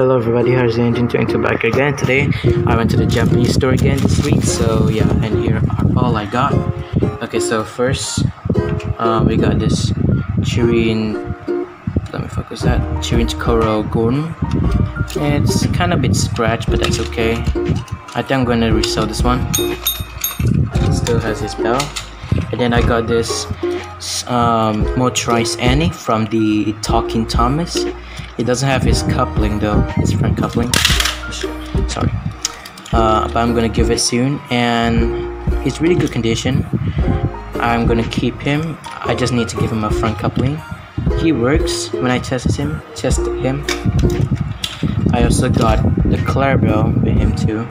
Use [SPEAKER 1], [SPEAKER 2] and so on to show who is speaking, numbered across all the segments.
[SPEAKER 1] Hello everybody, here's the engine 22 back again. Today I went to the Japanese store again this week, so yeah, and here are all I got. Okay, so first uh, we got this Chirin, let me focus that, Chirin Koro Gun. It's kind of a bit scratched, but that's okay. I think I'm gonna resell this one. It still has its bell. And then I got this um, motorized Annie from the Talking Thomas. It doesn't have his coupling though, his front coupling. Sorry. Uh, but I'm gonna give it soon, and he's really good condition. I'm gonna keep him. I just need to give him a front coupling. He works when I tested him. Tested him. I also got the Clarabel with him too.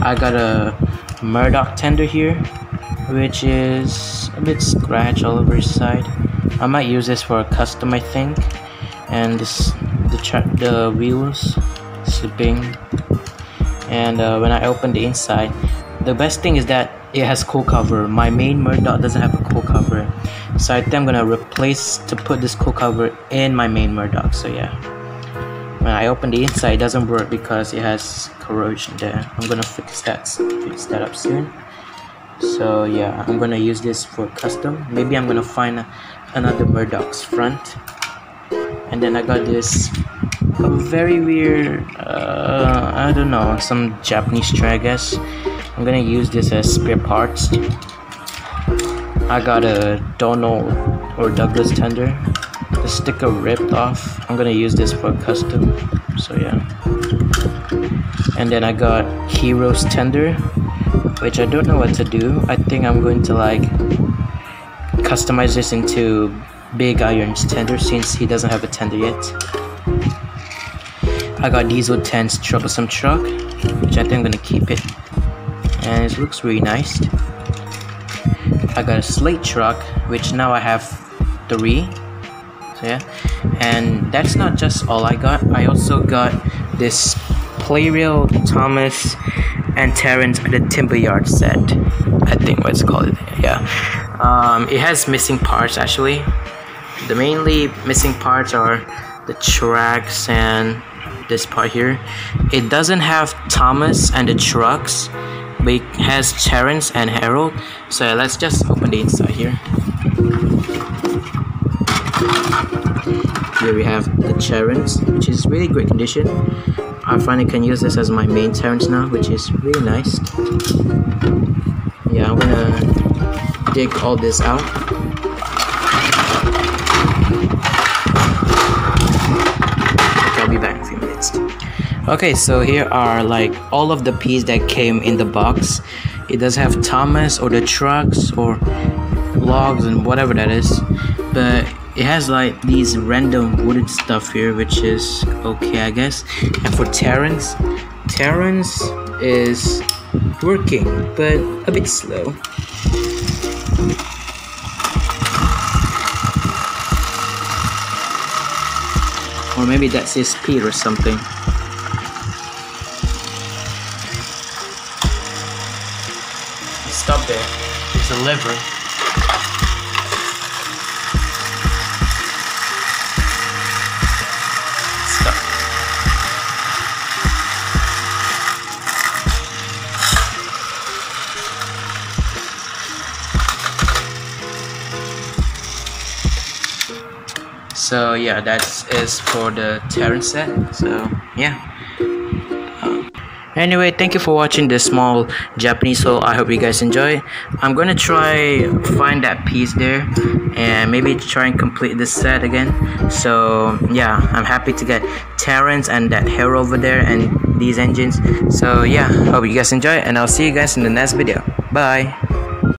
[SPEAKER 1] I got a Murdoch tender here, which is a bit scratch all over his side. I might use this for a custom I think. And this the the wheels slipping. And uh, when I open the inside the best thing is that it has cool cover. My main Murdoch doesn't have a cool cover. So I think I'm gonna replace to put this cool cover in my main Murdoch so yeah when I open the inside it doesn't work because it has corrosion there. I'm gonna fix that fix that up soon. So yeah I'm gonna use this for custom. Maybe I'm gonna find another Murdoch's front. And then I got this a very weird uh, I don't know some Japanese tray I guess. I'm gonna use this as spare parts. I got a Donald or Douglas tender the sticker ripped off I'm gonna use this for custom so yeah and then I got Hiro's tender which I don't know what to do I think I'm going to like customize this into Big Iron's tender since he doesn't have a tender yet. I got Diesel 10's Troublesome Truck, which I think I'm gonna keep it. And it looks really nice. I got a Slate Truck, which now I have three. So yeah. And that's not just all I got. I also got this Plarail Thomas and Terence at the Timber Yard set. I think what's called. Yeah. Um, it has missing parts actually the mainly missing parts are the tracks and this part here it doesn't have Thomas and the trucks but it has Terence and Harold so let's just open the inside here here we have the Terence which is really great condition I finally can use this as my main Terence now which is really nice yeah I'm gonna dig all this out I'll be back in a few minutes. Okay, so here are like all of the pieces that came in the box. It does have Thomas or the trucks or logs and whatever that is, but it has like these random wooden stuff here, which is okay, I guess. And for Terence, Terence is working, but a bit slow. Or maybe that's his speed or something. Stop there. It's a lever. So yeah, that is for the Terence set. So yeah. Um, anyway, thank you for watching this small Japanese haul. I hope you guys enjoy. I'm gonna try find that piece there and maybe try and complete this set again. So yeah, I'm happy to get Terence and that hair over there and these engines. So yeah, hope you guys enjoy and I'll see you guys in the next video. Bye.